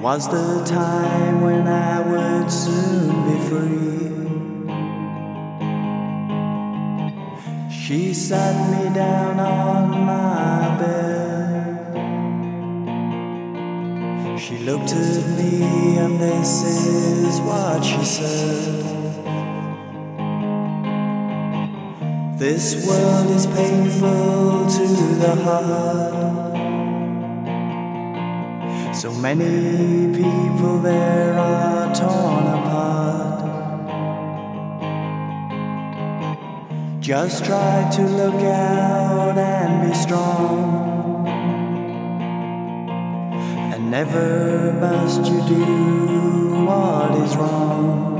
was the time when I would soon be free. She sat me down on my bed. She looked at me, and this is what she said. This world is painful to the heart. So many people there are torn apart. Just try to look out and be strong. And never must you do what is wrong.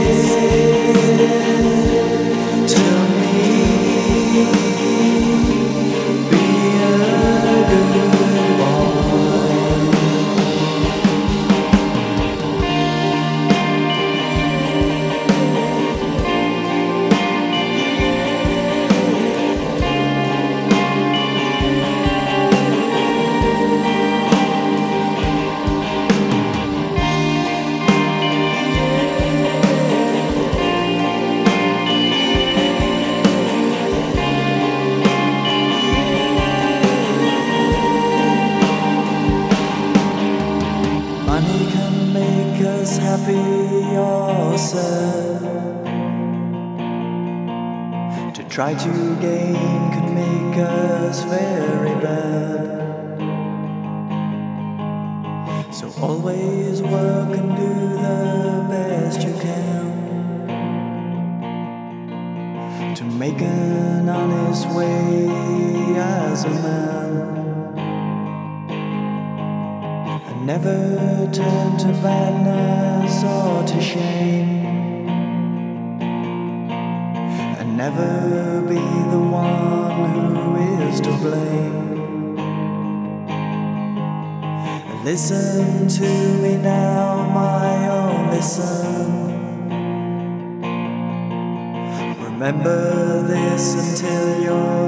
or sad. To try to gain can make us very bad. So always work and do the best you can to make an honest way as a man. Never turn to badness or to shame. And never be the one who is to blame. Listen to me now, my only son. Remember this until your